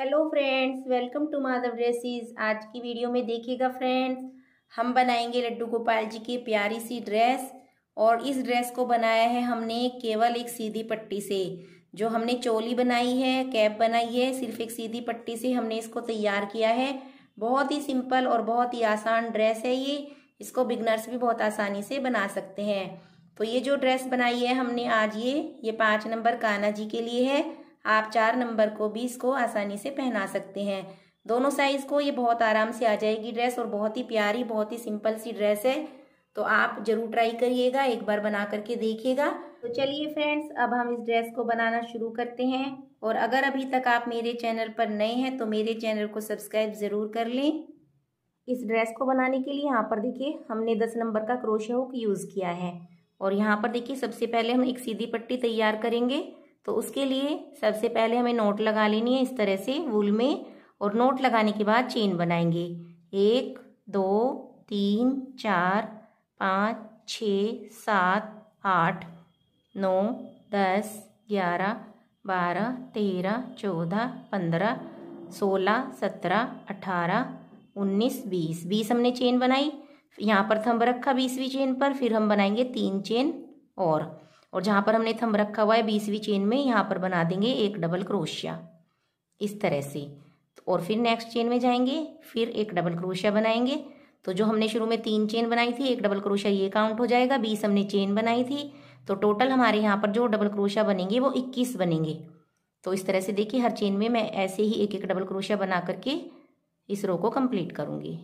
Hello friends welcome to Madhav dresses आज की video में देखिएगा फ्रेंड्स हम बनाएँगे लड्डू गोपाल जी की प्यारी सी ड्रेस और इस ड्रेस को बनाया है हमने केवल एक सीधी पट्टी से। जो हमने चोली बनाई है, कैप बनाई है, सिर्फ़ एक सीधी पट्टी से हमने इसको तैयार किया है। बहुत ही सिंपल और बहुत ही आसान ड्रेस है ये। इसको बिगनर्स भी बहुत आसानी से बना सकते हैं। तो ये जो ड्रेस बनाई है हमने आज ये ये पाँच नंबर काना जी के लिए है। आप चार नंबर को भी इसको आसानी से पहना सकते हैं। दोनों साइज़ को ये बहुत आराम से आ जाएगी ड्रेस और बहुत ही प्यारी, बहुत ही सिंपल सी ड्रेस है। तो आप ज़रूर ट्राई करिएगा, एक बार बना करके देखिएगा। तो चलिए फ्रेंड्स अब हम इस ड्रेस को बनाना शुरू करते हैं। और अगर अभी तक आप मेरे चैनल पर नए हैं तो मेरे चैनल को सब्सक्राइब ज़रूर कर लें। इस ड्रेस को बनाने के लिए यहाँ पर देखिए, हमने दस नंबर का क्रोशिया हुक यूज़ किया है। और यहाँ पर देखिए, सबसे पहले हम एक सीधी पट्टी तैयार करेंगे। तो उसके लिए सबसे पहले हमें नोट लगा लेनी है इस तरह से वूल में और नोट लगाने के बाद चेन बनाएँगे। एक, दो, तीन, चार, पाँच छ सात, आठ, नौ, दस, ग्यारह, बारह, तेरह, चौदह, पंद्रह, सोलह, सत्रह, अठारह, उन्नीस, बीस। बीस हमने चेन बनाई। यहाँ पर थंब रखा बीसवीं चेन पर, फिर हम बनाएँगे तीन चेन और। और जहाँ पर हमने थंब रखा हुआ है बीसवीं चेन में, यहाँ पर बना देंगे एक डबल क्रोशिया। इस तरह से। और फिर नेक्स्ट चेन में जाएँगे, फिर एक डबल क्रोशिया बनाएँगे। तो जो हमने शुरू में तीन चेन बनाई थी, एक डबल क्रोशिया, ये काउंट हो जाएगा। बीस हमने चेन बनाई थी। तो टोटल हमारे यहाँ पर जो डबल क्रोशिया बनेंगे, वो इक्कीस बनेंगे। तो इस तरह से देखिए, हर चेन में मैं ऐसे ही एक एक डबल क्रोशिया बना करके इस रो को कंप्लीट करूँगी।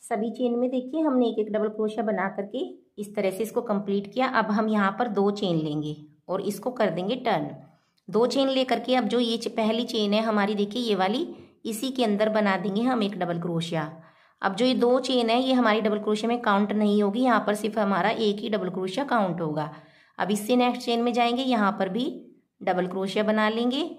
सभी चेन में देखिए, हमने एक एक डबल क्रोशिया बना करके इस तरह से इसको कंप्लीट किया। अब हम यहाँ पर दो चेन लेंगे और इसको कर देंगे टर्न दो चेन ले करके अब जो ये पहली चेन है हमारी, देखिए ये वाली, इसी के अंदर बना देंगे हम एक डबल क्रोशिया अब जो ये दो चेन है, ये हमारी डबल क्रोशिया में काउंट नहीं होगी, यहाँ पर सिर्फ़ हमारा एक ही डबल क्रोशिया काउंट होगा। अब इससे नेक्स्ट चेन में जाएँगे, यहाँ पर भी डबल क्रोशिया बना लेंगे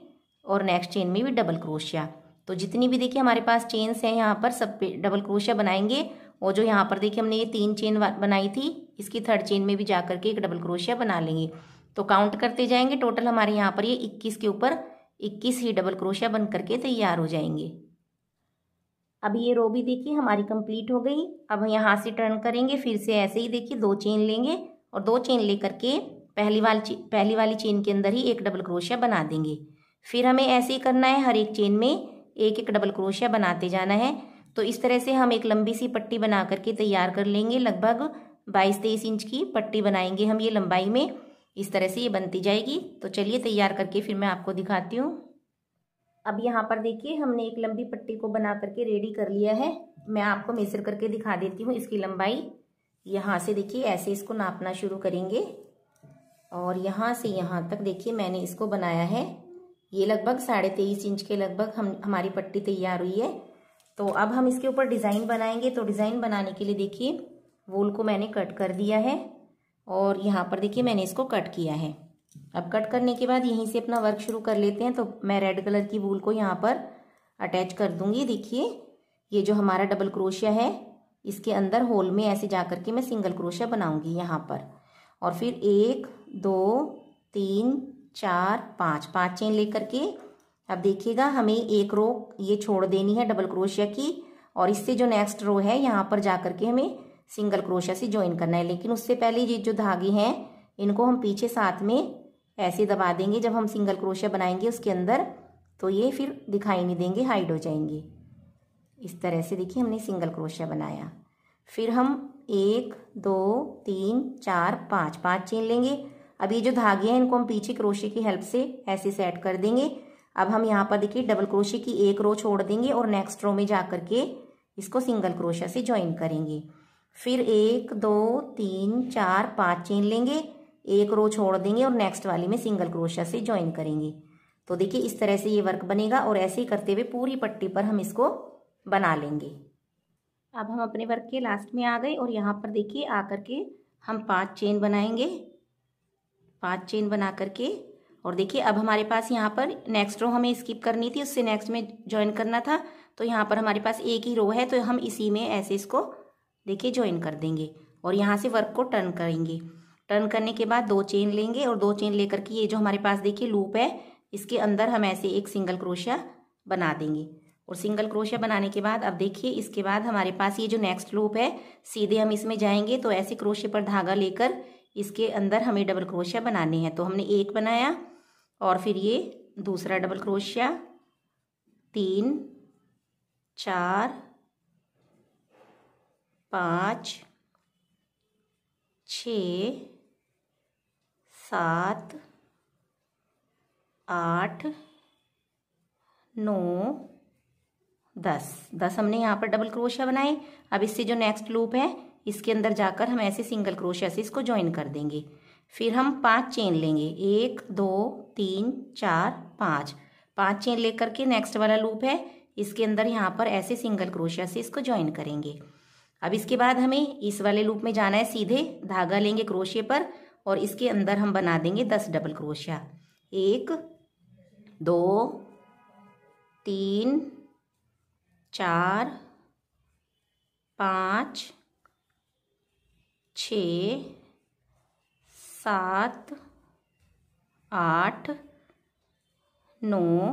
और नेक्स्ट चेन में भी डबल क्रोशिया तो जितनी भी, देखिए हमारे पास चेन्स हैं यहाँ पर, सब पे डबल क्रोशिया बनाएँगे और जो यहाँ पर देखिए, हमने ये तीन चेन बनाई थी, इसकी थर्ड चेन में भी जा करके एक डबल क्रोशिया बना लेंगे। तो काउंट करते जाएँगे टोटल हमारे यहाँ पर ये इक्कीस के ऊपर इक्कीस ही डबल क्रोशिया बन करके तैयार हो जाएँगे। अब ये रो भी देखिए, हमारी कंप्लीट हो गई। अब हम यहाँ से टर्न करेंगे, फिर से ऐसे ही देखिए, दो चेन लेंगे और दो चेन लेकर के पहली वाली पहली वाली चेन के अंदर ही एक डबल क्रोशिया बना देंगे। फिर हमें ऐसे ही करना है, हर एक चेन में एक एक डबल क्रोशिया बनाते जाना है। तो इस तरह से हम एक लंबी सी पट्टी बना करके तैयार कर लेंगे। लगभग बाईस तेईस इंच की पट्टी बनाएँगे हम ये लंबाई में। इस तरह से ये बनती जाएगी। तो चलिए तैयार करके फिर मैं आपको दिखाती हूँ। अब यहाँ पर देखिए, हमने एक लंबी पट्टी को बना करके रेडी कर लिया है। मैं आपको मेजर करके दिखा देती हूँ इसकी लंबाई। यहाँ से देखिए, ऐसे इसको नापना शुरू करेंगे। और यहाँ से यहाँ तक देखिए, मैंने इसको बनाया है। ये लगभग साढ़े तेईस इंच के लगभग हम, हमारी पट्टी तैयार हुई है। तो अब हम इसके ऊपर डिज़ाइन बनाएँगे। तो डिज़ाइन बनाने के लिए देखिए, वूल को मैंने कट कर दिया है और यहाँ पर देखिए मैंने इसको कट किया है। अब कट करने के बाद यहीं से अपना वर्क शुरू कर लेते हैं। तो मैं रेड कलर की वूल को यहाँ पर अटैच कर दूँगी। देखिए, ये जो हमारा डबल क्रोशिया है, इसके अंदर होल में ऐसे जा करके मैं सिंगल क्रोशिया बनाऊँगी यहाँ पर। और फिर एक, दो, तीन, चार, पाँच पाँच चेन लेकर के अब देखिएगा, हमें एक रो ये छोड़ देनी है डबल क्रोशिया की और इससे जो नेक्स्ट रो है, यहाँ पर जा करके हमें सिंगल क्रोशिया से ज्वाइन करना है। लेकिन उससे पहले ये जो धागे हैं, इनको हम पीछे साथ में ऐसे दबा देंगे। जब हम सिंगल क्रोशिया बनाएँगे उसके अंदर तो ये फिर दिखाई नहीं देंगे हाइड हो जाएँगे। इस तरह से देखिए, हमने सिंगल क्रोशिया बनाया। फिर हम एक, दो, तीन, चार, पाँच पाँच चेन लेंगे। अब ये जो धागे हैं, इनको हम पीछे क्रोशे की हेल्प से ऐसे सेट कर देंगे। अब हम यहाँ पर देखिए डबल क्रोशे की एक रो छोड़ देंगे और नेक्स्ट रो में जा करके इसको सिंगल क्रोशा से ज्वाइन करेंगे। फिर एक, दो, तीन, चार, पाँच चेन लेंगे, एक रो छोड़ देंगे और नेक्स्ट वाली में सिंगल क्रोशा से ज्वाइन करेंगे। तो देखिए इस तरह से ये वर्क बनेगा और ऐसे ही करते हुए पूरी पट्टी पर हम इसको बना लेंगे। अब हम अपने वर्क के लास्ट में आ गए और यहाँ पर देखिए आकर के हम पाँच चेन बनाएँगे। पाँच चेन बना करके और देखिए, अब हमारे पास यहाँ पर नेक्स्ट रो हमें स्किप करनी थी, उससे नेक्स्ट में ज्वाइन करना था। तो यहाँ पर हमारे पास एक ही रो है तो हम इसी में ऐसे इसको देखिए ज्वाइन कर देंगे और यहाँ से वर्क को टर्न करेंगे। टर्न करने के बाद दो चेन लेंगे और दो चेन लेकर के ये जो हमारे पास देखिए लूप है, इसके अंदर हम ऐसे एक सिंगल क्रोशिया बना देंगे। और सिंगल क्रोशिया बनाने के बाद अब देखिए, इसके बाद हमारे पास ये जो नेक्स्ट लूप है, सीधे हम इसमें जाएँगे तो ऐसे क्रोशिया पर धागा लेकर इसके अंदर हमें डबल क्रोशिया बनाने हैं। तो हमने एक बनाया और फिर ये दूसरा डबल क्रोशिया। तीन, चार, पाँच, छ, सात, आठ, नौ, दस। दस हमने यहाँ पर डबल क्रोशिया बनाए। अब इससे जो नेक्स्ट लूप है, इसके अंदर जाकर हम ऐसे सिंगल क्रोशिया से इसको ज्वाइन कर देंगे। फिर हम पाँच चेन लेंगे। एक, दो, तीन, चार, पाँच। पाँच चेन लेकर के नेक्स्ट वाला लूप है। इसके अंदर यहाँ पर ऐसे सिंगल क्रोशिया से इसको ज्वाइन करेंगे। अब इसके बाद हमें इस वाले लूप में जाना है सीधे। धागा लेंगे क्रोशिया पर और इसके अंदर हम बना देंगे दस डबल क्रोशिया एक, दो, तीन, चार, पाँच, छ सात, आठ, नौ,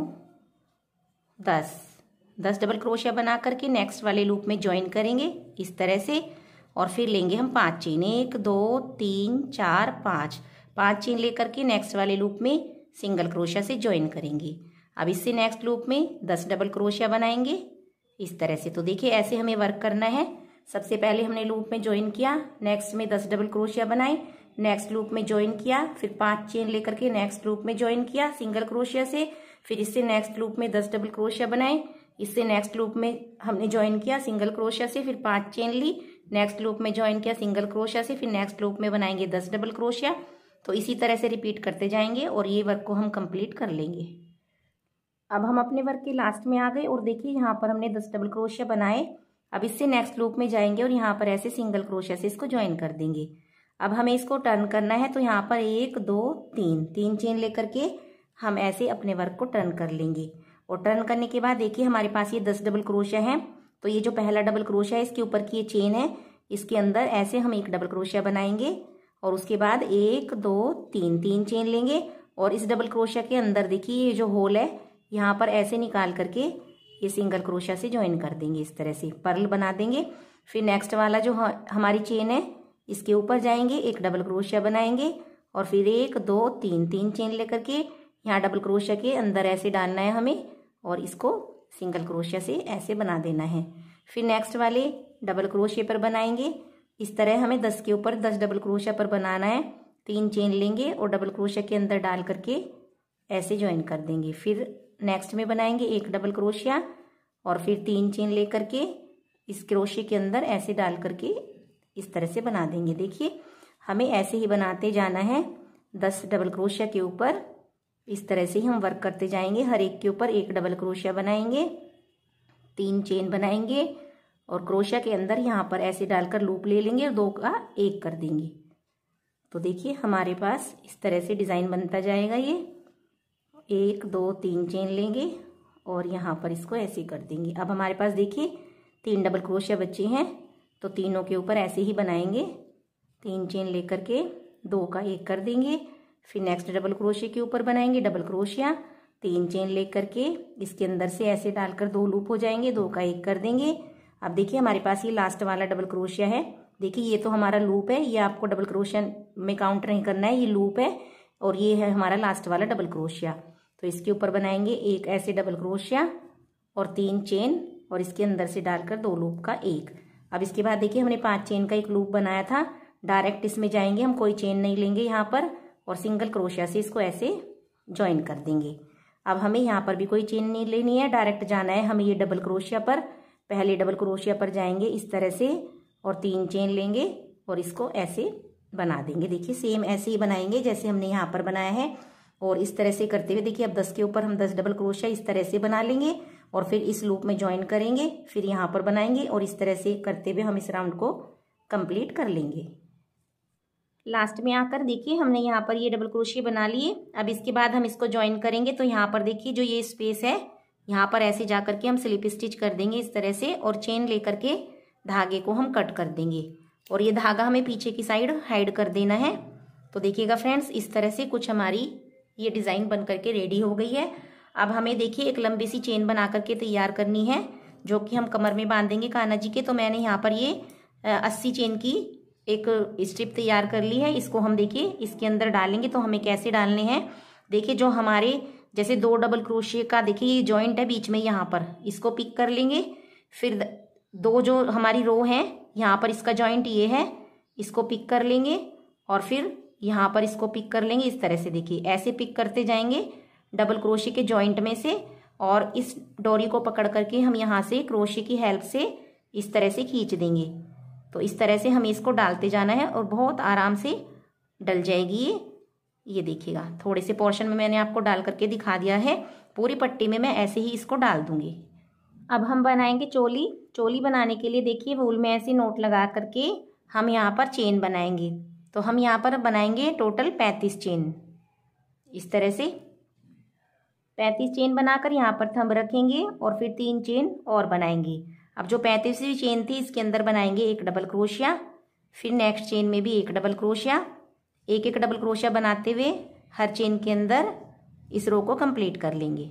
दस। दस डबल क्रोशिया बना करके नेक्स्ट वाले लूप में ज्वाइन करेंगे इस तरह से। और फिर लेंगे हम पाँच चेन एक, दो, तीन, चार, पाँच। पाँच चेन लेकर के नेक्स्ट वाले लूप में सिंगल क्रोशिया से ज्वाइन करेंगे। अब इससे नेक्स्ट लूप में दस डबल क्रोशिया बनाएँगे। इस तरह से तो देखिए, ऐसे हमें वर्क करना है। सबसे पहले हमने लूप में ज्वाइन किया। नेक्स्ट में दस डबल क्रोशिया बनाए। नेक्स्ट लूप में ज्वाइन किया, फिर पाँच चेन लेकर के नेक्स्ट लूप में ज्वाइन किया सिंगल क्रोशिया से, फिर इससे नेक्स्ट लूप में दस डबल क्रोशिया बनाए, इससे नेक्स्ट लूप में हमने ज्वाइन किया सिंगल क्रोशिया से, फिर पाँच चेन ली नेक्स्ट लूप में ज्वाइन किया सिंगल क्रोशिया से, फिर नेक्स्ट लूप में बनाएँगे दस डबल क्रोशिया तो इसी तरह से रिपीट करते जाएँगे और ये वर्क को हम कंप्लीट कर लेंगे। अब हम अपने वर्क के लास्ट में आ गए और देखिए यहाँ पर हमने दस डबल क्रोशिया बनाए, अब इससे नेक्स्ट लूप में जाएँगे और यहाँ पर ऐसे सिंगल क्रोशिया से इसको ज्वाइन कर देंगे। अब हमें इसको टर्न करना है तो यहाँ पर एक, दो, तीन तीन चेन लेकर के हम ऐसे अपने वर्क को टर्न कर लेंगे। और टर्न करने के बाद देखिए हमारे पास ये दस डबल क्रोशिया है तो ये जो पहला डबल क्रोशिया है, इसके ऊपर की ये चेन है, इसके अंदर ऐसे हम एक डबल क्रोशिया बनाएँगे, और उसके बाद एक, दो, तीन तीन चेन लेंगे, और इस डबल क्रोशिया के अंदर देखिए ये जो होल है, यहाँ पर ऐसे निकाल करके ये सिंगल क्रोशा से ज्वाइन कर देंगे, इस तरह से। पर्ल बना देंगे। फिर नेक्स्ट वाला जो हमारी चेन है इसके ऊपर जाएँगे, एक डबल क्रोशिया बनाएँगे और फिर एक, दो, तीन तीन चेन लेकर के यहाँ डबल क्रोशिया के अंदर ऐसे डालना है हमें और इसको सिंगल क्रोशिया से ऐसे बना देना है। फिर नेक्स्ट वाले डबल क्रोशिया पर बनाएँगे। इस तरह हमें दस के ऊपर दस डबल क्रोशिया पर बनाना है। तीन चेन लेंगे और डबल क्रोशिया के अंदर डाल करके ऐसे ज्वाइन कर देंगे। फिर नेक्स्ट में बनाएँगे एक डबल क्रोशिया और फिर तीन चेन लेकर के इस क्रोशिया के अंदर ऐसे डाल करके इस तरह से बना देंगे। देखिए, हमें ऐसे ही बनाते जाना है। दस डबल क्रोशिया के ऊपर इस तरह से ही हम वर्क करते जाएँगे। हर एक के ऊपर एक डबल क्रोशिया बनाएँगे, तीन चेन बनाएँगे और क्रोशिया के अंदर यहाँ पर ऐसे डालकर लूप ले लेंगे और दो का एक कर देंगे। तो देखिए, हमारे पास इस तरह से डिज़ाइन बनता जाएगा ये। एक, दो, तीन चेन लेंगे और यहाँ पर इसको ऐसे कर देंगे। अब हमारे पास देखिए, तीन डबल क्रोशिया बच्चे हैं। तो तीनों के ऊपर ऐसे ही बनाएँगे। तीन चेन लेकर के दो का एक कर देंगे। फिर नेक्स्ट डबल क्रोशिया के ऊपर बनाएँगे डबल क्रोशिया तीन चेन लेकर के इसके अंदर से ऐसे डालकर दो लूप हो जाएँगे, दो का एक कर देंगे। अब देखिए हमारे पास ये लास्ट वाला डबल क्रोशिया है। देखिए ये तो हमारा लूप है, ये आपको डबल क्रोशिया में काउंट नहीं करना है, ये लूप है और ये है हमारा लास्ट वाला डबल क्रोशिया तो इसके ऊपर बनाएँगे एक ऐसे डबल क्रोशिया और तीन चेन और इसके अंदर से डालकर दो लूप का एक। अब इसके बाद देखिए, हमने पाँच चेन का एक लूप बनाया था। डायरेक्ट इसमें जाएँगे, हम कोई चेन नहीं लेंगे यहाँ पर और सिंगल क्रोशिया से इसको ऐसे ज्वाइन कर देंगे। अब हमें यहाँ पर भी कोई चेन नहीं लेनी है डायरेक्ट जाना है। हमें ये डबल क्रोशिया पर, पहले डबल क्रोशिया पर जाएँगे इस तरह से और तीन चेन लेंगे और इसको ऐसे बना देंगे। देखिए सेम ऐसे ही बनाएँगे जैसे हमने यहाँ पर बनाया है और इस तरह से करते हुए देखिए, अब दस के ऊपर हम दस डबल क्रोशिया इस तरह से बना लेंगे। और फिर इस लूप में ज्वाइन करेंगे, फिर यहाँ पर बनाएँगे और इस तरह से करते हुए हम इस राउंड को कंप्लीट कर लेंगे। लास्ट में आकर देखिए, हमने यहाँ पर ये डबल क्रोशिया बना लिए। अब इसके बाद हम इसको ज्वाइन करेंगे तो यहाँ पर देखिए जो ये स्पेस है, यहाँ पर ऐसे जा करके हम स्लिप स्टिच कर देंगे इस तरह से और चेन लेकर के धागे को हम कट कर देंगे। और ये धागा हमें पीछे की साइड हाइड कर देना है। तो देखिएगा फ्रेंड्स इस तरह से कुछ हमारी ये डिज़ाइन बन करके रेडी हो गई है। अब हमें देखिए एक लंबी सी चेन बना करके तैयार करनी है, जो कि हम कमर में बांधेंगे कान्हा जी के। तो मैंने यहाँ पर ये अस्सी चेन की एक स्ट्रिप तैयार कर ली है। इसको हम देखिए, इसके अंदर डालेंगे तो हमें कैसे डालने हैं। देखिए, जो हमारे जैसे दो डबल क्रोशिया का, देखिए, ये जॉइंट है बीच में यहाँ पर। इसको पिक कर लेंगे। फिर दो जो हमारी रो है, यहाँ पर इसका जॉइंट ये है। इसको पिक कर लेंगे और फिर यहाँ पर इसको पिक कर लेंगे। इस तरह से देखिए, ऐसे पिक करते जाएँगे। डबल क्रोशे के जॉइंट में से और इस डोरी को पकड़ करके हम यहाँ से क्रोशे की हेल्प से इस तरह से खींच देंगे। तो इस तरह से हमें इसको डालते जाना है और बहुत आराम से डल जाएगी ये। ये देखिएगा, थोड़े से पोर्शन में मैंने आपको डाल करके दिखा दिया है। पूरी पट्टी में मैं ऐसे ही इसको डाल दूँगी। अब हम बनाएँगे चोली। चोली बनाने के लिए देखिए वूल में ऐसी नोट लगा करके हम यहाँ पर चेन बनाएँगे। तो हम यहाँ पर बनाएँगे टोटल पैंतीस चेन इस तरह से पैंतीस चेन बनाकर यहाँ पर थंब रखेंगे और फिर तीन चेन और बनाएँगे। अब जो पैंतीसवीं चेन थी, इसके अंदर बनाएँगे एक डबल क्रोशिया, फिर नेक्स्ट चेन में भी एक डबल क्रोशिया। एक एक डबल क्रोशिया बनाते हुए हर चेन के अंदर इस रो को कंप्लीट कर लेंगे।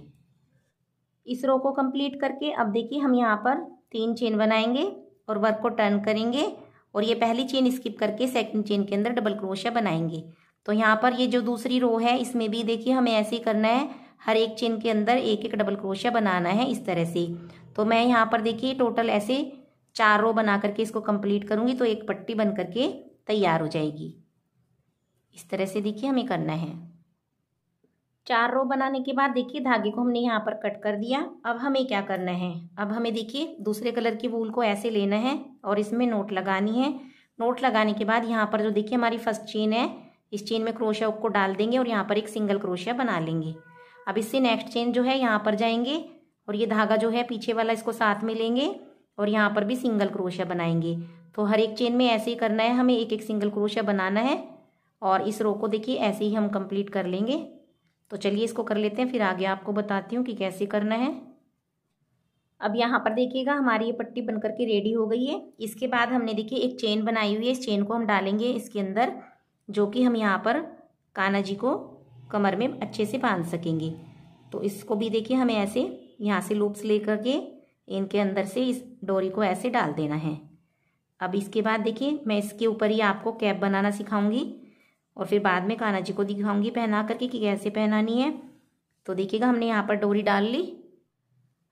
इस रो को कंप्लीट करके अब देखिए हम यहाँ पर तीन चेन बनाएँगे और वर्क को टर्न करेंगे और ये पहली चेन स्किप करके सेकंड चेन के अंदर डबल क्रोशिया बनाएँगे। तो यहाँ पर ये जो दूसरी रो है, इसमें भी देखिए हमें ऐसे ही करना है। हर एक चेन के अंदर एक एक डबल क्रोशिया बनाना है इस तरह से। तो मैं यहाँ पर देखिए टोटल ऐसे चार रो बना करके इसको कंप्लीट करूँगी तो एक पट्टी बन करके तैयार हो जाएगी। इस तरह से देखिए हमें करना है। चार रो बनाने के बाद देखिए, धागे को हमने यहाँ पर कट कर दिया। अब हमें क्या करना है? अब हमें देखिए, दूसरे कलर की वूल को ऐसे लेना है और इसमें नोट लगानी है। नोट लगाने के बाद यहाँ पर जो देखिए हमारी फ़र्स्ट चेन है, इस चेन में क्रोशिया को डाल देंगे और यहाँ पर एक सिंगल क्रोशिया बना लेंगे। अब इससे नेक्स्ट चेन जो है यहाँ पर जाएँगे और ये धागा जो है पीछे वाला इसको साथ में लेंगे और यहाँ पर भी सिंगल क्रोशिया बनाएँगे। तो हर एक चेन में ऐसे ही करना है, हमें एक एक सिंगल क्रोशिया बनाना है और इस रो को देखिए ऐसे ही हम कंप्लीट कर लेंगे। तो चलिए इसको कर लेते हैं, फिर आगे आपको बताती हूँ कि कैसे करना है। अब यहाँ पर देखिएगा हमारी ये पट्टी बनकर के रेडी हो गई है। इसके बाद हमने देखिए एक चेन बनाई हुई है, इस चेन को हम डालेंगे इसके अंदर, जो कि हम यहाँ पर काना जी को कमर में अच्छे से बाँध सकेंगे। तो इसको भी देखिए, हमें ऐसे यहाँ से लूप्स ले करके इनके अंदर से इस डोरी को ऐसे डाल देना है। अब इसके बाद देखिए, मैं इसके ऊपर ही आपको कैप बनाना सिखाऊँगी और फिर बाद में कान्हा जी को दिखाऊँगी पहना करके कि कैसे पहनानी है। तो देखिएगा, हमने यहाँ पर डोरी डाल ली।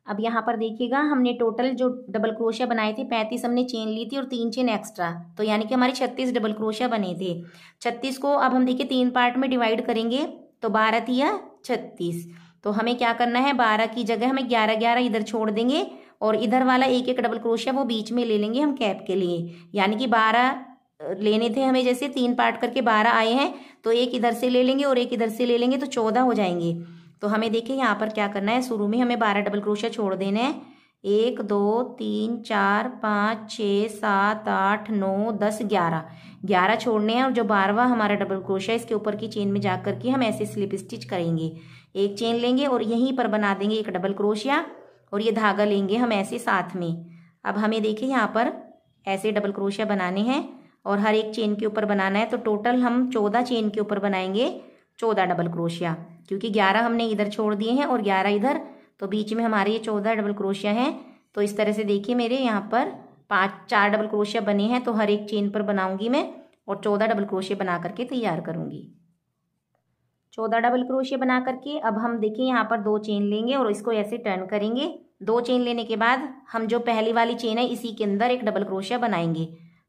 अब यहाँ पर देखिएगा, हमने टोटल जो डबल क्रोशिया बनाए थे, पैंतीस हमने चेन ली थी और तीन चेन एक्स्ट्रा तो यानी कि हमारे छत्तीस डबल क्रोशिया बने थे। छत्तीस को अब हम देखिए, तीन पार्ट में डिवाइड करेंगे। तो बारह थी या छत्तीस। तो हमें क्या करना है? बारह की जगह हमें ग्यारह ग्यारह इधर छोड़ देंगे और इधर वाला एक एक डबल क्रोशिया वो बीच में ले लेंगे हम कैप के लिए। यानी कि बारह लेने थे हमें जैसे तीन पार्ट करके बारह आए हैं तो एक इधर से ले लेंगे और एक इधर से ले लेंगे तो चौदह हो जाएँगे। तो हमें देखिए यहाँ पर क्या करना है? शुरू में हमें बारह डबल क्रोशिया छोड़ देना हैं। एक, दो, तीन, चार, पाँच, छः, सात, आठ, नौ, दस, ग्यारह। ग्यारह छोड़ने हैं और जो बारहवा हमारा डबल क्रोशिया इसके ऊपर की चेन में जा करके हम ऐसे स्लिप स्टिच करेंगे। एक चेन लेंगे और यहीं पर बना देंगे एक डबल क्रोशिया और ये धागा लेंगे हम ऐसे साथ में। अब हमें देखिए यहाँ पर ऐसे डबल क्रोशिया बनाने हैं और हर एक चेन के ऊपर बनाना है तो टोटल हम चौदह चेन के ऊपर बनाएँगे, चौदह डबल क्रोशिया क्योंकि ग्यारह हमने इधर छोड़ दिए हैं और ग्यारह इधर तो बीच में हमारे ये चौदह डबल क्रोशिया हैं। तो इस तरह से देखिए मेरे यहाँ पर पाँच, चार डबल क्रोशिया बने हैं तो हर एक चेन पर बनाऊँगी मैं और चौदह डबल क्रोशिया बना करके तैयार करूँगी। चौदह डबल क्रोशिया बना करके अब हम देखिए यहाँ पर दो चेन लेंगे और इसको ऐसे टर्न करेंगे। दो चेन लेने के बाद हम जो पहली वाली चेन है, इसी के अंदर एक डबल क्रोशिया बनाएँगे।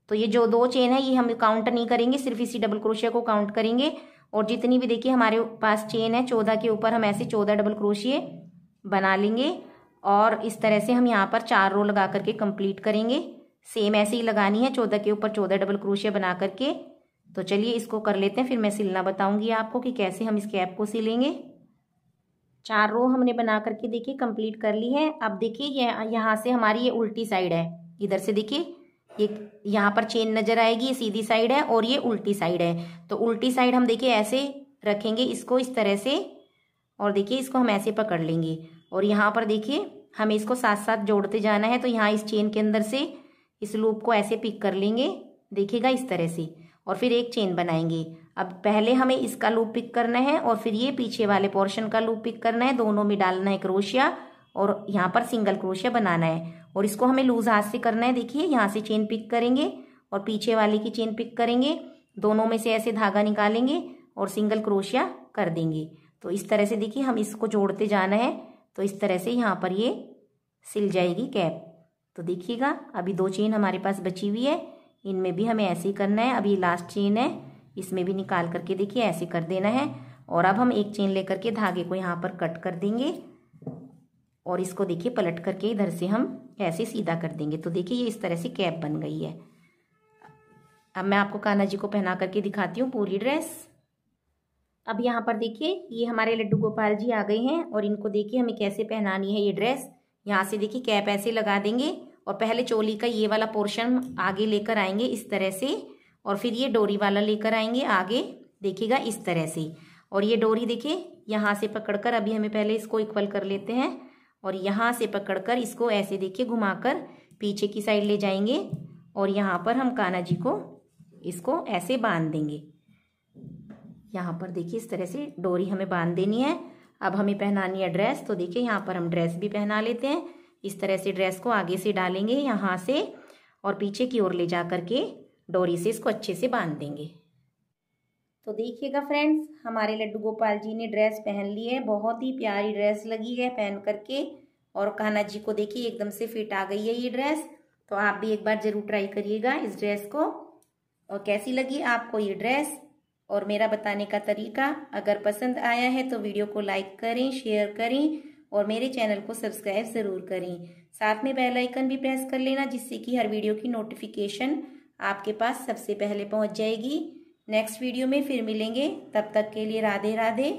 तो ये जो दो चेन है, ये हम काउंट नहीं करेंगे, सिर्फ़ इसी डबल क्रोशिया को काउंट करेंगे। और जितनी भी देखिए हमारे पास चेन है, चौदह के ऊपर हम ऐसे चौदह डबल क्रोशिए बना लेंगे और इस तरह से हम यहाँ पर चार रो लगा करके कंप्लीट करेंगे। सेम ऐसे ही लगानी है, चौदह के ऊपर चौदह डबल क्रोशिया बना करके। तो चलिए इसको कर लेते हैं, फिर मैं सिलना बताऊँगी आपको कि कैसे हम इस कैप को सिलेंगे। चार रो हमने बना करके देखिए कंप्लीट कर ली है। अब देखिए, ये यहाँ से हमारी ये उल्टी साइड है। इधर से देखिए, ये यहाँ पर चेन नज़र आएगी, ये सीधी साइड है और ये उल्टी साइड है। तो उल्टी साइड हम देखिए ऐसे रखेंगे, इसको इस तरह से और देखिए इसको हम ऐसे पकड़ लेंगे। और यहाँ पर देखिए, हमें इसको साथ साथ जोड़ते जाना है तो यहाँ इस चेन के अंदर से इस लूप को ऐसे पिक कर लेंगे। देखिएगा इस तरह से। और फिर एक चेन बनाएँगे। अब पहले हमें इसका लूप पिक करना है और फिर ये पीछे वाले पोर्शन का लूप पिक करना है। दोनों में डालना है क्रोशिया और यहाँ पर सिंगल क्रोशिया बनाना है। और इसको हमें लूज हाथ से करना है। देखिए, यहाँ से चेन पिक करेंगे और पीछे वाले की चेन पिक करेंगे। दोनों में से ऐसे धागा निकालेंगे और सिंगल क्रोशिया कर देंगे। तो इस तरह से देखिए, हम इसको जोड़ते जाना है तो इस तरह से यहाँ पर ये सिल जाएगी कैप। तो देखिएगा, अभी दो चेन हमारे पास बची हुई है, इनमें भी हमें ऐसे ही करना है। अभी लास्ट चेन है, इसमें भी निकाल करके देखिए, ऐसे कर देना है। और अब हम एक चेन लेकर के धागे को यहाँ पर कट कर देंगे। और इसको देखिए, पलट करके इधर से हम ऐसे सीधा कर देंगे। तो देखिए, ये इस तरह से कैप बन गई है। अब मैं आपको कान्हा जी को पहना करके दिखाती हूँ पूरी ड्रेस अब यहाँ पर देखिए, ये हमारे लड्डू गोपाल जी आ गए हैं और इनको देखिए हमें कैसे पहनानी है ये ड्रेस यहाँ से देखिए कैप ऐसे लगा देंगे और पहले चोली का ये वाला पोर्शन आगे लेकर आएँगे इस तरह से और फिर ये डोरी वाला लेकर आएँगे आगे, देखिएगा इस तरह से। और ये डोरी देखिए, यहाँ से पकड़कर अभी हमें पहले इसको इक्वल कर लेते हैं और यहाँ से पकड़कर इसको ऐसे देखिए घुमाकर पीछे की साइड ले जाएँगे और यहाँ पर हम कान्हा जी को इसको ऐसे बाँध देंगे। यहाँ पर देखिए, इस तरह से डोरी हमें बाँध देनी है। अब हमें पहनानी है ड्रेस तो देखिए यहाँ पर हम ड्रेस भी पहना लेते हैं। इस तरह से ड्रेस को आगे से डालेंगे, यहाँ से, और पीछे की ओर ले जा करके डोरी से इसको अच्छे से बाँध देंगे। तो देखिएगा फ्रेंड्स, हमारे लड्डू गोपाल जी ने ड्रेस पहन ली है। बहुत ही प्यारी ड्रेस लगी है पहन करके, और कान्हा जी को देखिए एकदम से फिट आ गई है ये ड्रेस। तो आप भी एक बार ज़रूर ट्राई करिएगा इस ड्रेस को। और कैसी लगी आपको ये ड्रेस? और मेरा बताने का तरीका, अगर पसंद आया है तो वीडियो को लाइक करें, शेयर करें और मेरे चैनल को सब्सक्राइब ज़रूर करें। साथ में बेल आइकन भी प्रेस कर लेना, जिससे कि हर वीडियो की नोटिफिकेशन आपके पास सबसे पहले पहुँच जाएगी। नेक्स्ट वीडियो में फिर मिलेंगे। तब तक के लिए राधे राधे